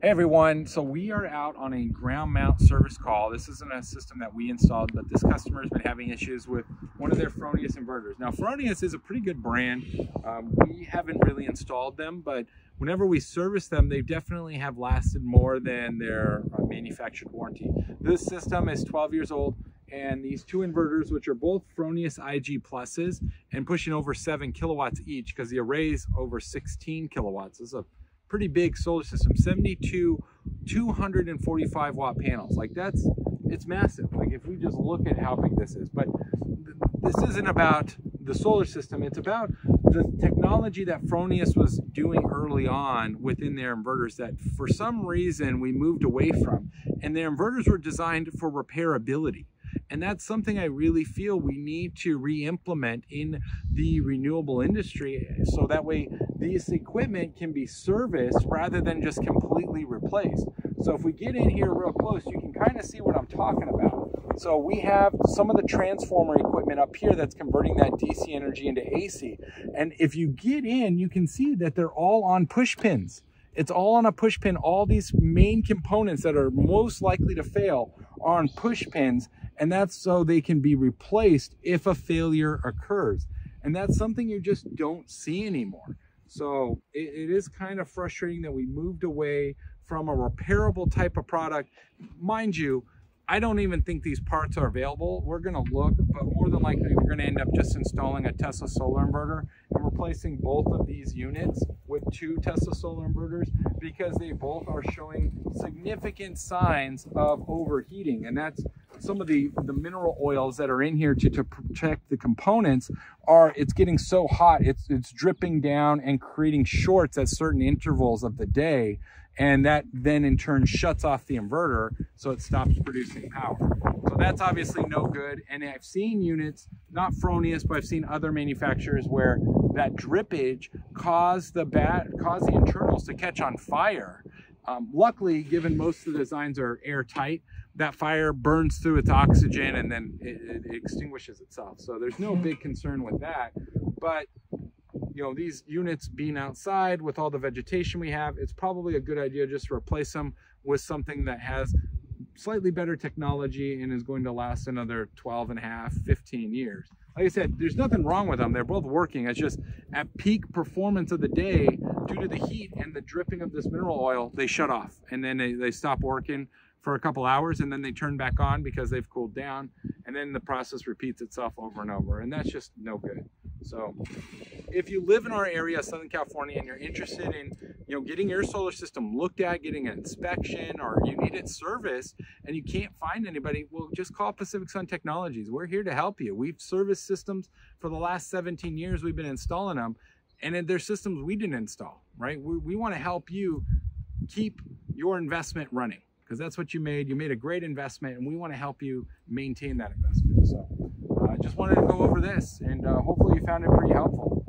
Hey everyone, so we are out on a ground mount service call. This isn't a system that we installed, but this customer has been having issues with one of their Fronius inverters. Now Fronius is a pretty good brand. Um, we haven't really installed them, but whenever we service them, they definitely have lasted more than their uh, manufactured warranty. This system is 12 years old and these two inverters, which are both Fronius IG pluses and pushing over seven kilowatts each because the array is over 16 kilowatts. This is a pretty big solar system 72 245 watt panels. Like that's it's massive. Like if we just look at how big this is. But this isn't about the solar system. It's about the technology that Fronius was doing early on within their inverters that for some reason we moved away from. And their inverters were designed for repairability and that's something I really feel we need to re-implement in the renewable industry so that way this equipment can be serviced rather than just completely replaced. So if we get in here real close, you can kind of see what I'm talking about. So we have some of the transformer equipment up here that's converting that DC energy into AC. And if you get in, you can see that they're all on push pins. It's all on a push pin. All these main components that are most likely to fail are on push pins. And that's so they can be replaced if a failure occurs. And that's something you just don't see anymore. So it, it is kind of frustrating that we moved away from a repairable type of product. Mind you, I don't even think these parts are available. We're gonna look, but more than likely we're gonna end up just installing a Tesla solar inverter and replacing both of these units with two Tesla solar inverters because they both are showing significant signs of overheating. And that's some of the, the mineral oils that are in here to, to protect the components are, it's getting so hot, it's, it's dripping down and creating shorts at certain intervals of the day. And that then in turn shuts off the inverter so it stops producing power. So that's obviously no good. And I've seen units, not Fronius, but I've seen other manufacturers where that drippage caused the bat, caused the internals to catch on fire. Um, luckily, given most of the designs are airtight, that fire burns through its oxygen and then it, it, extinguishes itself. So there's no big concern with that. But you know, these units being outside with all the vegetation we have, it's probably a good idea just to replace them with something that has slightly better technology and is going to last another 12 and a half, 15 years. Like I said, there's nothing wrong with them. They're both working. It's just at peak performance of the day, due to the heat and the dripping of this mineral oil, they shut off and then they, they stop working for a couple hours and then they turn back on because they've cooled down and then the process repeats itself over and over and that's just no good so if you live in our area southern california and you're interested in you know getting your solar system looked at getting an inspection or you need it serviced and you can't find anybody well just call pacific sun technologies we're here to help you we've serviced systems for the last 17 years we've been installing them and they're systems we didn't install right we, we want to help you keep your investment running because that's what you made. You made a great investment and we want to help you maintain that investment. So I uh, just wanted to go over this and uh, hopefully you found it pretty helpful.